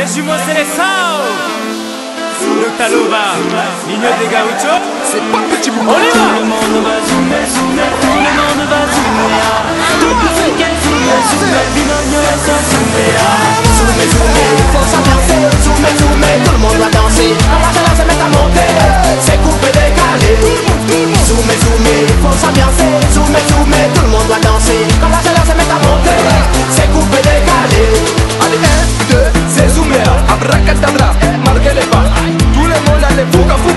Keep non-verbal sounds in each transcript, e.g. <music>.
Desde uma seleção Lucta Luba Ninho de Gaucho C'est pas petit bout Oliva rap, raca, tabra, marque le va. Tú le mola, le fuga.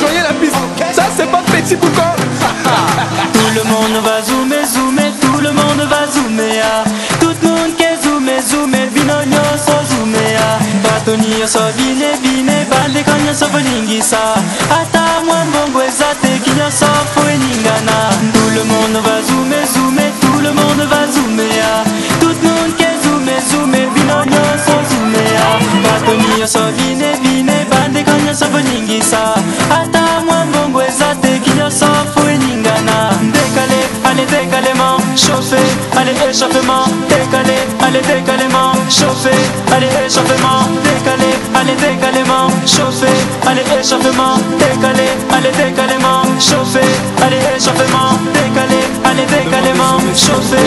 rejoignez la piste. Ça, c'est pas petit boucan. <laughs> tout le monde va zoomer, zoomer, tout le monde va zoomer. Ah. Tout le monde qui zoomer, zoomer, vinogno so zoomer. Ah. Batonio so vine, vine, bande konyo so volingisa. Ata mwambongo ezate, kinyo so fueningana. Tout le monde va zoomer, zoomer, tout le monde va zoomer. Ah. Tout le monde qui zoomer, zoomer, vinogno so zoomer. Ah. Batonio so vine, vine. allez échauffement, décalé, allez décalément, chauffé, allez échauffement, décalé, allez décalément, chauffé, allez échauffement, décalé, allez décalément, chauffé, allez échauffement, décalé, allez décalément, chauffé.